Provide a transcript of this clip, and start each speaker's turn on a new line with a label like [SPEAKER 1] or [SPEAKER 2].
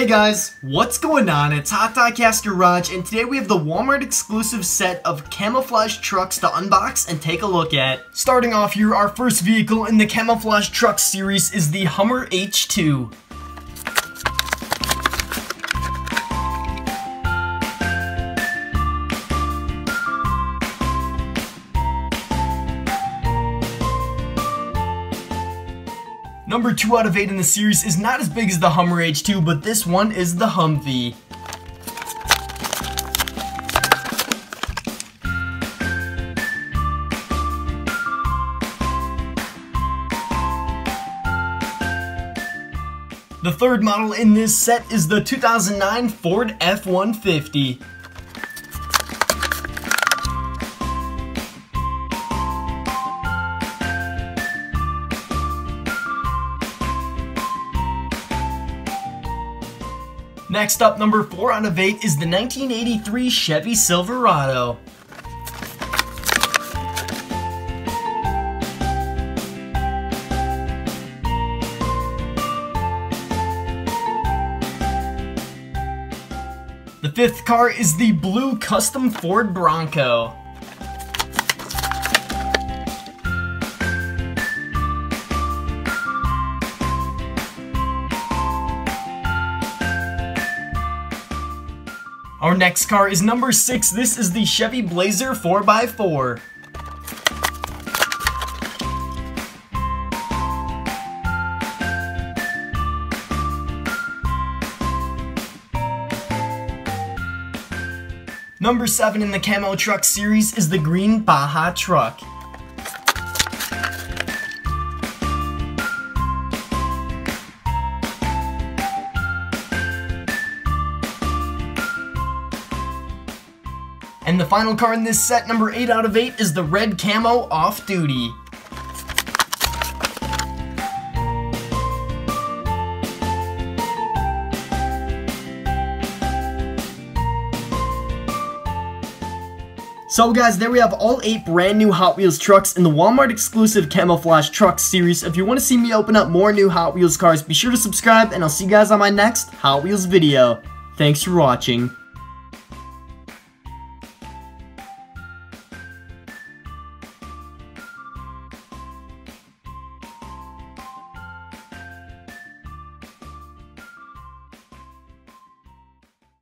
[SPEAKER 1] Hey guys, what's going on? It's Hot Diecast Garage, and today we have the Walmart exclusive set of camouflage trucks to unbox and take a look at. Starting off here, our first vehicle in the camouflage truck series is the Hummer H2. Number 2 out of 8 in the series is not as big as the Hummer H2, but this one is the Humvee. The third model in this set is the 2009 Ford F-150. Next up, number 4 out of 8 is the 1983 Chevy Silverado. The fifth car is the blue custom Ford Bronco. Our next car is number 6. This is the Chevy Blazer 4x4. Number 7 in the Camo Truck series is the green Baja truck. And the final car in this set, number 8 out of 8, is the red camo off-duty. So guys, there we have all 8 brand new Hot Wheels trucks in the Walmart exclusive Camouflage Truck series. If you want to see me open up more new Hot Wheels cars, be sure to subscribe, and I'll see you guys on my next Hot Wheels video. Thanks for watching.